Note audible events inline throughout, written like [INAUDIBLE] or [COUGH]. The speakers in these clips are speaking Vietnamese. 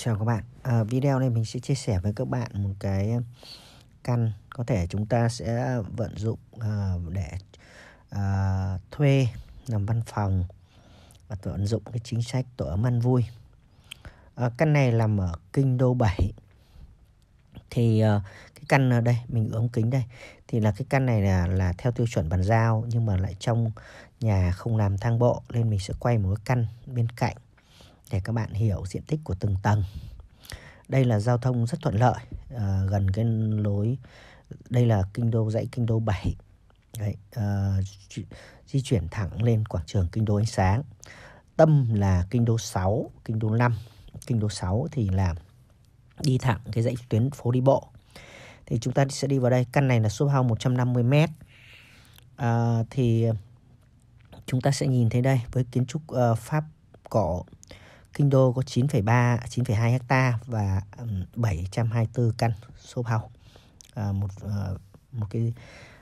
Chào các bạn, à, video này mình sẽ chia sẻ với các bạn một cái căn. Có thể chúng ta sẽ vận dụng à, để à, thuê làm văn phòng và vận dụng cái chính sách tổ ấm ăn vui. À, căn này nằm ở kinh đô 7 thì à, cái căn ở đây mình ống kính đây. Thì là cái căn này là là theo tiêu chuẩn bàn giao nhưng mà lại trong nhà không làm thang bộ nên mình sẽ quay một cái căn bên cạnh để các bạn hiểu diện tích của từng tầng. Đây là giao thông rất thuận lợi à, gần cái lối đây là kinh đô dãy kinh đô 7. Đấy, à, di chuyển thẳng lên quảng trường kinh đô ánh sáng. Tâm là kinh đô 6, kinh đô 5. Kinh đô 6 thì là đi thẳng cái dãy tuyến phố đi bộ. Thì chúng ta sẽ đi vào đây, căn này là shop house 150 m. À, thì chúng ta sẽ nhìn thấy đây với kiến trúc uh, Pháp cổ Kinh Đô có 9,3 9,2 hecta và 724 căn shop house. À, một à, một cái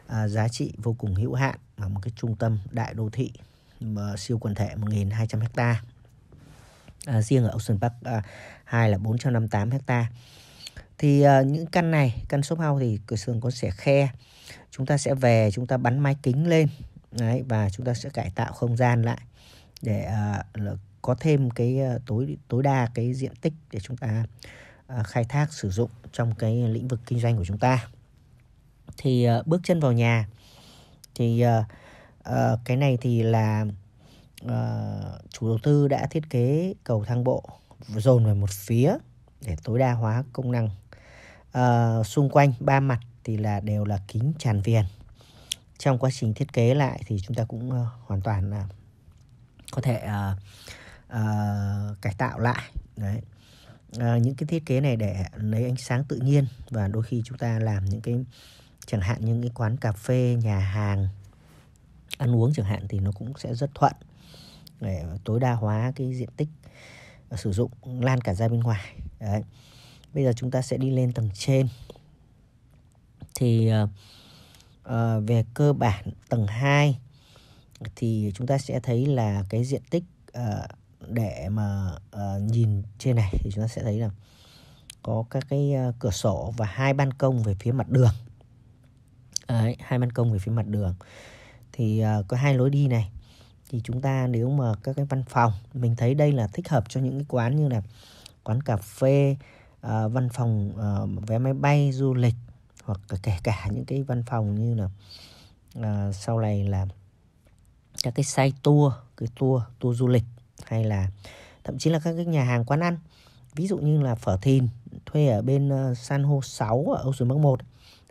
à, giá trị vô cùng hữu hạn và một cái trung tâm đại đô thị mà siêu quần thể 1.200 hecta. À, riêng ở Ocean Park à, 2 là 458 hecta. Thì à, những căn này, căn shop house thì cửa sườn có sẽ khe. Chúng ta sẽ về chúng ta bắn mái kính lên Đấy, và chúng ta sẽ cải tạo không gian lại để uh, có thêm cái ờ, tối tối đa cái diện tích để chúng ta ờ, khai thác sử dụng trong cái lĩnh vực kinh doanh của chúng ta. Thì ờ, bước chân vào nhà thì cái này thì là chủ đầu tư đã thiết kế cầu thang bộ dồn về một phía để tối đa hóa công năng. Xung quanh ba mặt thì là đều là kính tràn viền. Trong quá trình thiết kế lại thì chúng ta cũng hoàn toàn là có thể uh, uh, cải tạo lại. Đấy. Uh, những cái thiết kế này để lấy ánh sáng tự nhiên và đôi khi chúng ta làm những cái chẳng hạn những cái quán cà phê nhà hàng ăn uống chẳng hạn thì nó cũng sẽ rất thuận để tối đa hóa cái diện tích ờ, sử dụng lan cả ra bên ngoài. Đấy. Bây giờ chúng ta sẽ đi lên tầng trên. Thì uh, uh, về cơ bản tầng 2 thì chúng ta sẽ thấy là cái diện tích uh, để mà uh, nhìn trên này thì chúng ta sẽ thấy là có các cái uh, cửa sổ và hai ban công về phía mặt đường. Đấy, hai ban công về phía mặt đường. Thì uh, có hai lối đi này. Thì chúng ta nếu mà các cái văn phòng mình thấy đây là thích hợp cho những cái quán như là quán cà phê uh, văn phòng uh, vé máy bay du lịch hoặc kể cả những cái văn phòng như là uh, sau này là các cái site tour cái tour tour du lịch hay là thậm chí là các cái nhà hàng quán ăn. Ví dụ như là phở thìn thuê ở bên ờ, San hô 6 ở Ocean bắc 1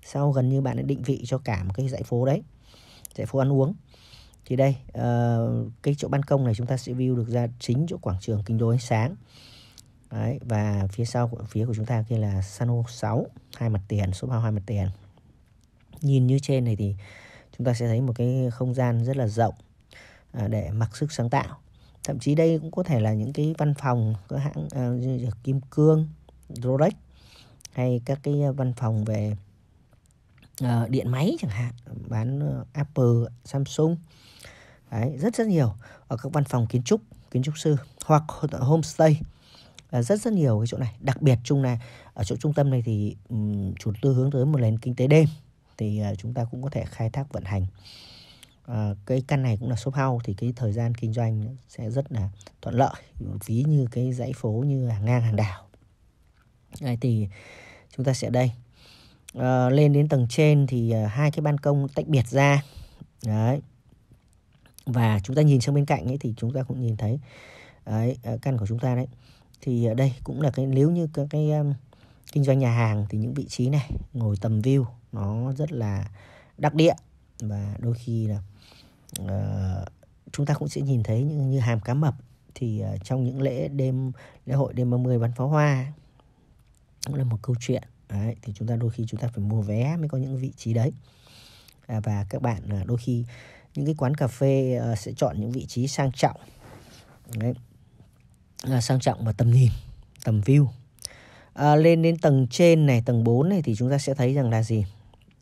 sau gần như bạn đã định vị cho cả một cái dãy phố đấy dãy phố ăn uống. Thì đây uh, cái chỗ ban công này chúng ta sẽ view được ra chính chỗ quảng trường kinh đô ánh sáng. Đấy, và phía sau của phía của chúng ta kia là San hô 6 hai mặt tiền số 3 hai mặt tiền. Nhìn như trên này thì chúng ta sẽ thấy một cái không gian rất là rộng à, để mặc sức sáng tạo thậm chí đây cũng có thể là những cái văn phòng của hãng uh, kim cương rolex hay các cái văn phòng về uh, điện máy chẳng hạn bán uh, apple samsung. Đấy, rất rất nhiều ở các văn phòng kiến trúc kiến trúc sư hoặc homestay. Là rất rất nhiều cái chỗ này. Đặc biệt chung này ở chỗ trung tâm này thì um, chủ tư hướng tới một nền kinh tế đêm thì uh, chúng ta cũng có thể khai thác vận hành à, cái căn này cũng là shop house thì cái thời gian kinh doanh sẽ rất là thuận lợi. Ví như cái dãy phố như hàng ngang hàng đảo. Đấy, thì chúng ta sẽ đây. À, lên đến tầng trên thì à, hai cái ban công tách biệt ra. Đấy. Và chúng ta nhìn sang bên cạnh ấy thì chúng ta cũng nhìn thấy đấy, căn của chúng ta đấy. Thì ở đây cũng là cái nếu như các cái um, kinh doanh nhà hàng thì những vị trí này ngồi tầm view nó rất là đắc địa và đôi khi là uh, chúng ta cũng sẽ nhìn thấy như, như hàm cá mập thì uh, trong những lễ đêm lễ hội đêm 30 bắn pháo hoa cũng là một câu chuyện. Đấy, thì chúng ta đôi khi chúng ta phải mua vé mới có những vị trí đấy. À, và các bạn uh, đôi khi những cái quán cà phê uh, sẽ chọn những vị trí sang trọng. Đấy uh, sang trọng và tầm nhìn tầm view. À, lên đến tầng trên này tầng 4 này thì chúng ta sẽ thấy rằng là gì?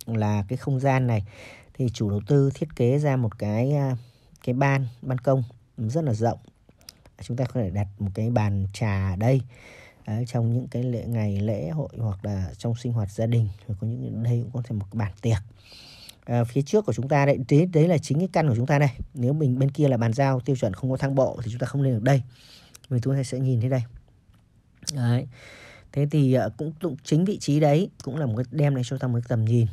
Là cái không gian này thì chủ đầu tư thiết kế ra một cái à, cái ban ban công rất là rộng. Chúng ta có thể đặt một cái bàn trà ở đây. Đấy, trong những cái lễ ngày lễ hội hoặc là trong sinh hoạt gia đình rồi có những đây cũng có thể một bàn tiệc. À, phía trước của chúng ta đấy đấy, đấy là chính cái căn của chúng ta đây. Nếu mình bên kia là bàn giao tiêu chuẩn không có thang bộ thì chúng ta không lên được đây. Mình chúng ta sẽ nhìn thấy đây. Đấy. Thế thì ờ, cũng, cũng chính vị trí đấy cũng là một cái đem này cho ta một cái tầm nhìn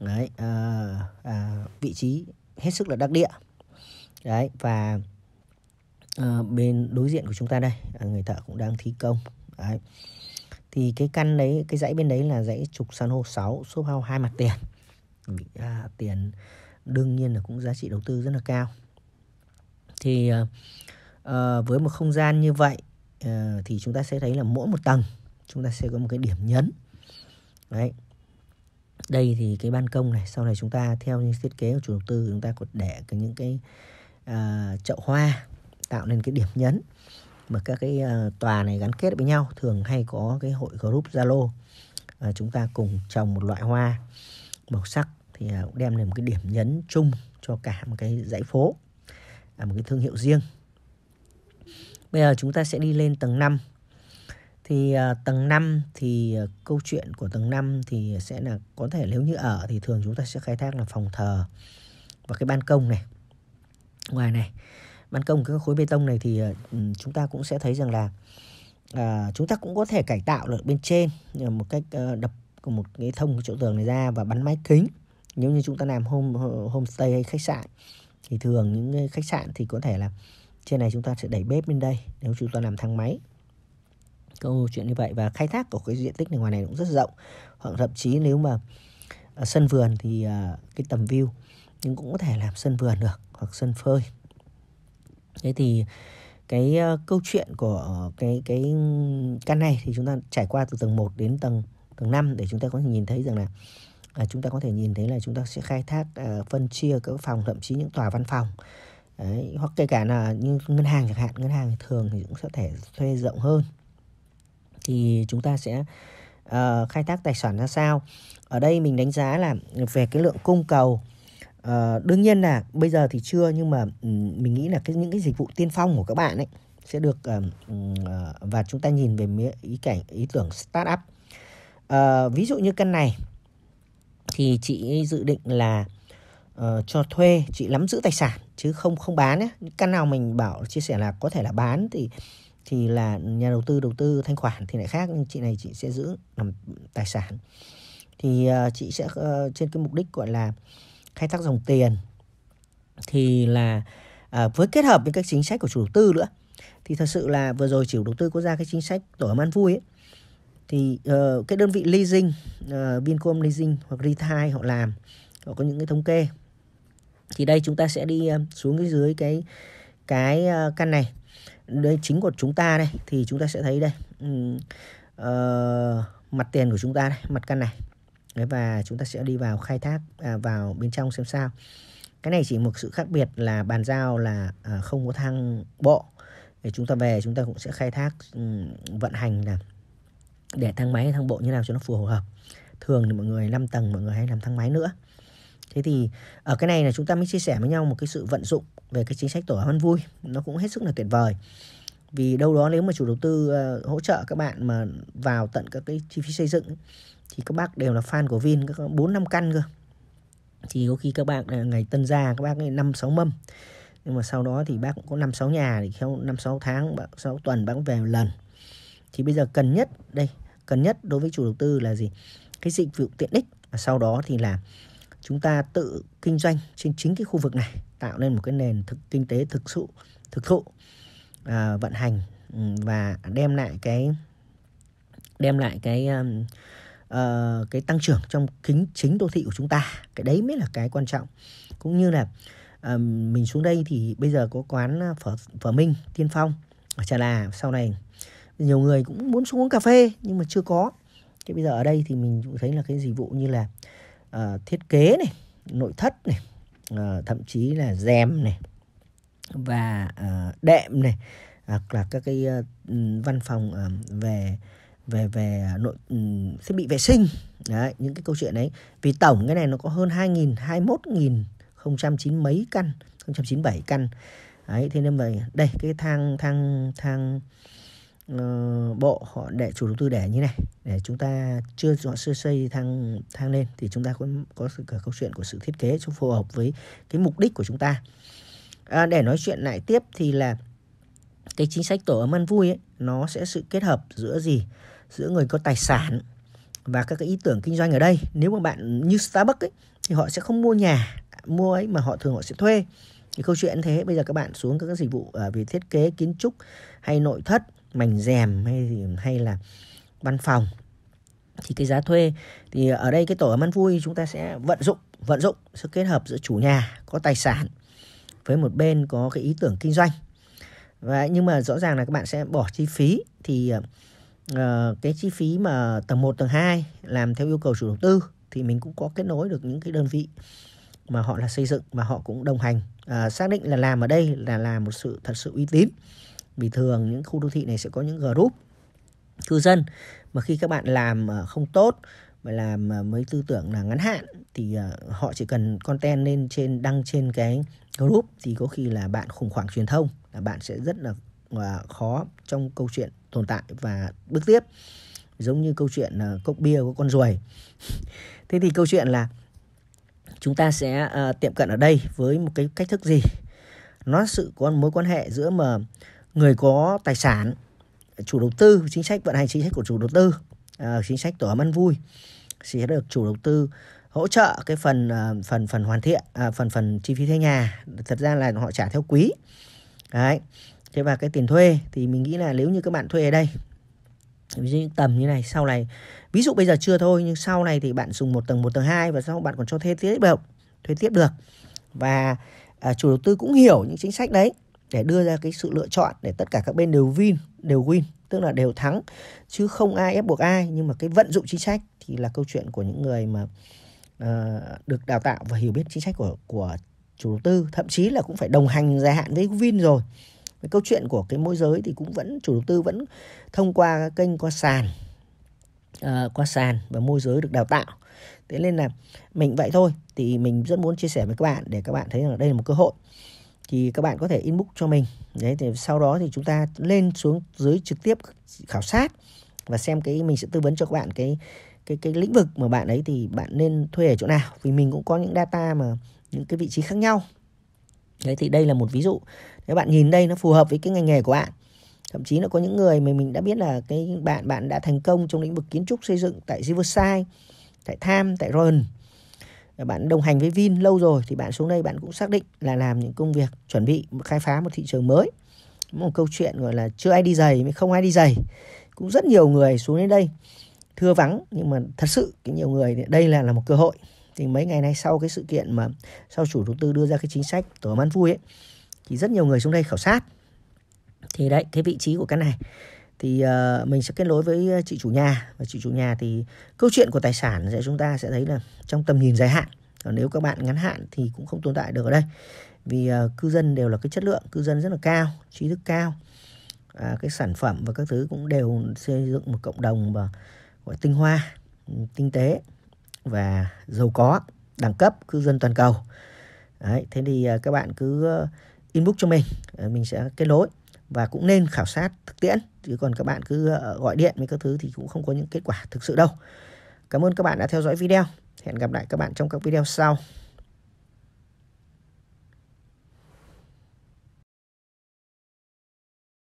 đấy à, à, vị trí hết sức là đắc địa. Đấy và à, bên đối diện của chúng ta đây à, người thợ cũng đang thi công. Đấy. Thì cái căn đấy cái dãy bên đấy là dãy trục san hô 6 số hao hai mặt tiền. À, tiền đương nhiên là cũng giá trị đầu tư rất là cao. Thì à, với một không gian như vậy à, thì chúng ta sẽ thấy là mỗi một tầng chúng ta sẽ có một cái điểm nhấn. Đấy đây thì cái ban công này sau này chúng ta theo như thiết kế của chủ đầu tư chúng ta có để cái những cái uh, chậu hoa tạo nên cái điểm nhấn mà các cái uh, tòa này gắn kết với nhau. Thường hay có cái hội group Zalo uh, chúng ta cùng trồng một loại hoa màu sắc thì uh, cũng đem lên một cái điểm nhấn chung cho cả một cái dãy phố uh, một cái thương hiệu riêng. Bây giờ chúng ta sẽ đi lên tầng 5 thì uh, tầng 5 thì uh, câu chuyện của tầng 5 thì sẽ là có thể nếu như ở thì thường chúng ta sẽ khai thác là phòng thờ và cái ban công này ngoài này. Ban công cái khối bê tông này thì uh, chúng ta cũng sẽ thấy rằng là uh, chúng ta cũng có thể cải tạo được bên trên một cách uh, đập một cái thông chỗ tường này ra và bắn mái kính. Nếu như chúng ta làm home homestay hay khách sạn thì thường những khách sạn thì có thể là trên này chúng ta sẽ đẩy bếp lên đây nếu chúng ta làm thang máy câu chuyện như vậy và khai thác của cái diện tích này ngoài này cũng rất rộng. Hoặc thậm chí nếu mà ở sân vườn thì uh, cái tầm view nhưng cũng có thể làm sân vườn được hoặc sân phơi. Thế thì cái uh, câu chuyện của cái cái căn này thì chúng ta trải qua từ tầng 1 đến tầng tầng 5 để chúng ta có thể nhìn thấy rằng là à, chúng ta có thể nhìn thấy là chúng ta sẽ khai thác à, phân chia các phòng thậm chí những tòa văn phòng. Đấy, hoặc kể cả là như ngân hàng chẳng hạn ngân hàng thường thì cũng sẽ thể thuê rộng hơn thì chúng ta sẽ uh, khai thác tài sản ra sao? Ở đây mình đánh giá là về cái lượng cung cầu uh, đương nhiên là bây giờ thì chưa nhưng mà um, mình nghĩ là cái những cái dịch vụ tiên phong của các bạn ấy sẽ được uh, uh, và chúng ta nhìn về ý cảnh ý tưởng startup. Uh, ví dụ như căn này thì chị dự định là uh, cho thuê chị nắm giữ tài sản chứ không không bán nhé. Căn nào mình bảo chia sẻ là có thể là bán thì thì là nhà đầu tư đầu tư thanh khoản thì lại khác nhưng chị này chị sẽ giữ làm tài sản. Thì uh, chị sẽ uh, trên cái mục đích gọi là khai thác dòng tiền thì là uh, với kết hợp với các chính sách của chủ đầu tư nữa. Thì thật sự là vừa rồi chủ đầu tư có ra cái chính sách tổ ấm ăn vui ấy thì uh, cái đơn vị leasing uh, Vincom leasing hoặc Retail họ làm họ có những cái thống kê. Thì đây chúng ta sẽ đi uh, xuống cái dưới cái cái uh, căn này đây chính của chúng ta đây thì chúng ta sẽ thấy đây. Uh, mặt tiền của chúng ta đây mặt căn này. Đấy, và chúng ta sẽ đi vào khai thác à, vào bên trong xem sao. Cái này chỉ một sự khác biệt là bàn giao là à, không có thang bộ. Để chúng ta về chúng ta cũng sẽ khai thác um, vận hành là để thang máy thang bộ như nào cho nó phù hợp. Thường thì mọi người 5 tầng mọi người hay làm thang máy nữa. Thế thì ở cái này là chúng ta mới chia sẻ với nhau một cái sự vận dụng về cái chính sách tổ ấm ăn vui nó cũng hết sức là tuyệt vời. Vì đâu đó nếu mà chủ đầu tư uh, hỗ trợ các bạn mà vào tận các cái chi phí xây dựng thì các bác đều là fan của Vin các bốn năm căn cơ. Thì có khi các bạn ờ, ngày tân gia các bác năm sáu mâm. Nhưng mà sau đó thì bác cũng có năm sáu nhà thì theo năm sáu tháng sáu tuần bác về một lần. Thì bây giờ cần nhất đây cần nhất đối với chủ đầu tư là gì? Cái dịch vụ tiện ích. Và sau đó thì là chúng ta tự kinh doanh trên chính cái khu vực này tạo nên một cái nền thực kinh tế thực sự thực thụ à, vận hành ừ, và đem lại cái đem lại cái um, uh, cái tăng trưởng trong kính chính đô thị của chúng ta. Cái đấy mới là cái quan trọng. Cũng như là uh, mình xuống đây thì bây giờ có quán à, phở phở minh tiên phong ở trà là. Sau này nhiều người cũng muốn xuống uống cà phê nhưng mà chưa có. Thì bây giờ ở đây thì mình cũng thấy là cái dịch vụ như là uh, thiết kế này nội thất này uh, thậm chí là rèm này và uh, đệm này hoặc là các cái uh, văn phòng uh, về về về nội um, thiết bị vệ sinh. Đấy những cái câu chuyện đấy. Vì tổng cái này nó có hơn 2.000 21.000 không trăm chín mấy căn không trăm chín bảy căn. Đấy thế nên vậy đây cái thang thang thang uh, bộ họ để chủ đầu tư để như này. Để chúng ta chưa họ sơ xây thang thang lên thì chúng ta cũng có sự cả câu chuyện của sự thiết kế cho phù hợp với cái mục đích của chúng ta. À, để nói chuyện lại tiếp thì là cái chính sách tổ ấm ăn vui ấy, nó sẽ sự kết hợp giữa gì? Giữa người có tài sản và các cái ý tưởng kinh doanh ở đây. Nếu mà bạn như Starbucks ấy thì họ sẽ không mua nhà mua ấy mà họ thường họ sẽ thuê thì câu chuyện thế bây giờ các bạn xuống các dịch vụ uh, về thiết kế kiến trúc hay nội thất mảnh rèm hay hay là văn phòng thì cái giá thuê. Thì ở đây cái tổ ấm ăn vui chúng ta sẽ vận dụng vận dụng sự kết hợp giữa chủ nhà có tài sản với một bên có cái ý tưởng kinh doanh. Và nhưng mà rõ ràng là các bạn sẽ bỏ chi phí thì uh, cái chi phí mà tầng 1, tầng 2 làm theo yêu cầu chủ đầu tư thì mình cũng có kết nối được những cái đơn vị mà họ là xây dựng và họ cũng đồng hành à, xác định là làm ở đây là làm một sự thật sự uy tín. Vì thường những khu đô thị này sẽ có những group cư dân mà khi các bạn làm à, không tốt mà làm à, với tư tưởng là ngắn hạn thì à, họ chỉ cần content lên trên đăng trên cái group thì có khi là bạn khủng hoảng truyền thông là bạn sẽ rất là khó trong câu chuyện tồn tại và bước tiếp. Giống như câu chuyện cốc bia của con ruồi. [LAUGHS] Thế thì câu chuyện là chúng ta sẽ uh, tiệm cận ở đây với một cái cách thức gì? Nó sự có mối quan hệ giữa mà người có tài sản chủ đầu tư chính sách vận hành chính sách của chủ đầu tư uh, chính sách tổ ấm ăn vui sẽ được chủ đầu tư hỗ trợ cái phần uh, phần phần hoàn thiện uh, phần phần chi phí thuê nhà. Thật ra là họ trả theo quý. Đấy. Thế và cái tiền thuê thì mình nghĩ là nếu như các bạn thuê ở đây ví dụ tầm như này sau này ví dụ bây giờ chưa thôi nhưng sau này thì bạn dùng một tầng một tầng hai và sau bạn còn cho thuê tiếp được thuê tiếp được. Và à, chủ đầu tư cũng hiểu những chính sách đấy để đưa ra cái sự lựa chọn để tất cả các bên đều win đều win tức là đều thắng chứ không ai ép buộc ai. Nhưng mà cái vận dụng chính sách thì là câu chuyện của những người mà uh, được đào tạo và hiểu biết chính sách của của chủ đầu tư. Thậm chí là cũng phải đồng hành dài hạn với Vin rồi cái câu chuyện của cái môi giới thì cũng vẫn chủ đầu tư vẫn thông qua các kênh qua sàn uh, qua sàn và môi giới được đào tạo. Thế nên là mình vậy thôi. Thì mình rất muốn chia sẻ với các bạn để các bạn thấy rằng đây là một cơ hội. Thì các bạn có thể inbox cho mình. Đấy thì sau đó thì chúng ta lên xuống dưới trực tiếp khảo sát và xem cái mình sẽ tư vấn cho các bạn cái cái cái lĩnh vực mà bạn ấy thì bạn nên thuê ở chỗ nào. Vì mình cũng có những data mà những cái vị trí khác nhau đấy, thì đây là một ví dụ. Nếu bạn nhìn đây, nó phù hợp với cái ngành nghề của bạn. Thậm chí là có những người mà mình đã biết là cái bạn bạn đã thành công trong lĩnh vực kiến trúc xây dựng tại Riverside, tại Tham, tại Royal. Bạn đồng hành với Vin lâu rồi thì bạn xuống đây bạn cũng xác định là làm những công việc chuẩn bị, khai phá một thị trường mới. Một câu chuyện gọi là chưa ai đi giày mới không ai đi giày. Cũng rất nhiều người xuống đến đây thưa vắng, nhưng mà thật sự cái nhiều người đây là là một cơ hội thì mấy ngày nay sau cái sự kiện mà sau chủ đầu tư đưa ra cái chính sách tổ ăn vui ấy thì rất nhiều người xuống đây khảo sát. Thì đấy cái vị trí của cái này. Thì uh, mình sẽ kết nối với chị chủ nhà. Và chị chủ nhà thì câu chuyện của tài sản sẽ chúng ta sẽ thấy là trong tầm nhìn dài hạn. Còn nếu các bạn ngắn hạn thì cũng không tồn tại được ở đây. Vì uh, cư dân đều là cái chất lượng cư dân rất là cao trí thức cao. À, cái sản phẩm và các thứ cũng đều xây dựng một cộng đồng và gọi tinh hoa ừ, tinh tế và giàu có đẳng cấp cư dân toàn cầu. Đấy, thế thì à, các bạn cứ ờ, inbox cho mình ờ, mình sẽ kết nối và cũng nên khảo sát thực tiễn chứ còn các bạn cứ ờ, gọi điện với các thứ thì cũng không có những kết quả thực sự đâu. Cảm ơn các bạn đã theo dõi video. Hẹn gặp lại các bạn trong các video sau.